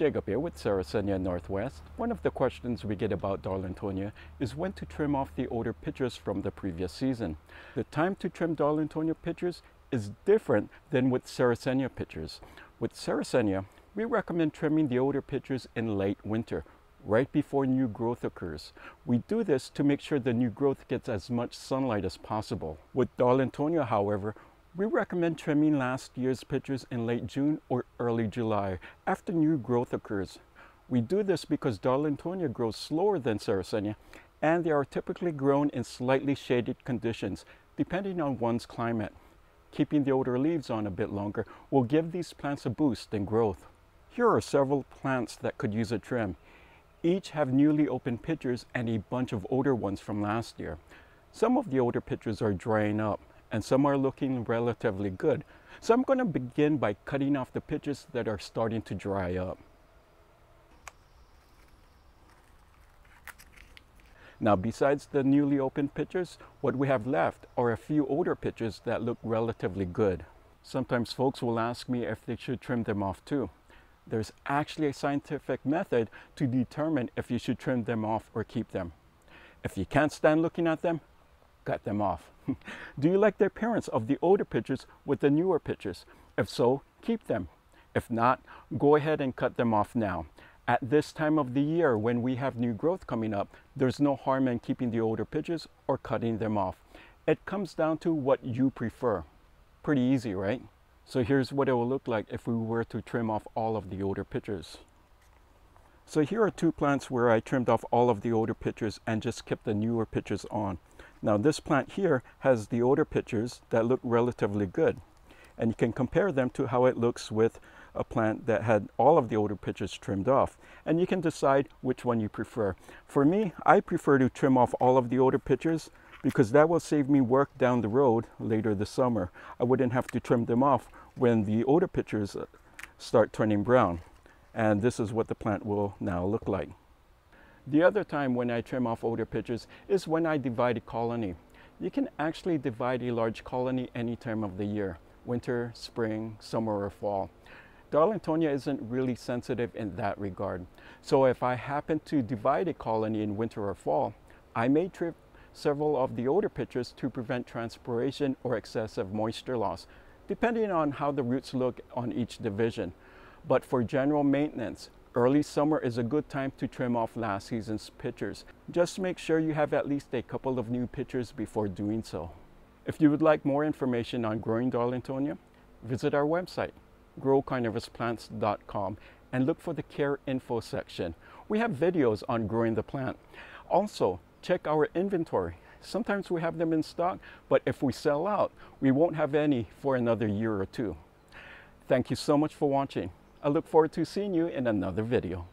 Jacob here with Sarracenia Northwest. One of the questions we get about Darlingtonia is when to trim off the older pitchers from the previous season. The time to trim Darlingtonia pitchers is different than with Sarracenia pitchers. With Sarracenia, we recommend trimming the older pitchers in late winter, right before new growth occurs. We do this to make sure the new growth gets as much sunlight as possible. With Darlingtonia, however, we recommend trimming last year's pitchers in late June or early July after new growth occurs. We do this because Darlingtonia grows slower than Sarracenia and they are typically grown in slightly shaded conditions depending on one's climate. Keeping the older leaves on a bit longer will give these plants a boost in growth. Here are several plants that could use a trim. Each have newly opened pitchers and a bunch of older ones from last year. Some of the older pitchers are drying up and some are looking relatively good. So I'm going to begin by cutting off the pitches that are starting to dry up. Now besides the newly opened pitchers, what we have left are a few older pitchers that look relatively good. Sometimes folks will ask me if they should trim them off too. There's actually a scientific method to determine if you should trim them off or keep them. If you can't stand looking at them, cut them off. Do you like the appearance of the older pitchers with the newer pitchers? If so, keep them. If not, go ahead and cut them off now. At this time of the year when we have new growth coming up, there's no harm in keeping the older pitchers or cutting them off. It comes down to what you prefer. Pretty easy, right? So here's what it will look like if we were to trim off all of the older pitchers. So here are two plants where I trimmed off all of the older pitchers and just kept the newer pitchers on. Now this plant here has the older pitchers that look relatively good. And you can compare them to how it looks with a plant that had all of the older pitchers trimmed off. And you can decide which one you prefer. For me, I prefer to trim off all of the older pitchers because that will save me work down the road later this summer. I wouldn't have to trim them off when the older pitchers uh, start turning brown. And this is what the plant will now look like. The other time when I trim off older pitchers is when I divide a colony. You can actually divide a large colony any time of the year, winter, spring, summer, or fall. Darlingtonia isn't really sensitive in that regard. So if I happen to divide a colony in winter or fall, I may trim several of the older pitchers to prevent transpiration or excessive moisture loss, depending on how the roots look on each division. But for general maintenance, Early summer is a good time to trim off last season's pitchers. Just make sure you have at least a couple of new pitchers before doing so. If you would like more information on growing Darlingtonia, visit our website, growcarnivorousplants.com and look for the care info section. We have videos on growing the plant. Also, check our inventory. Sometimes we have them in stock, but if we sell out, we won't have any for another year or two. Thank you so much for watching. I look forward to seeing you in another video.